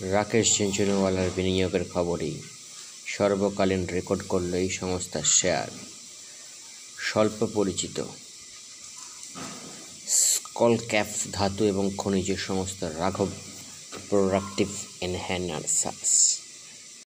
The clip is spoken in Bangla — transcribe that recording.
রাকেশ ঝিনঝিনওয়ালার বিনিয়োগের খবরই সর্বকালীন রেকর্ড করল এই সংস্থার শেয়ার। স্বল্প পরিচিত। স্কলক্যাপ ধাতু এবং খনিজ সংস্থা রাঘব প্রোডাক্টিভ সাস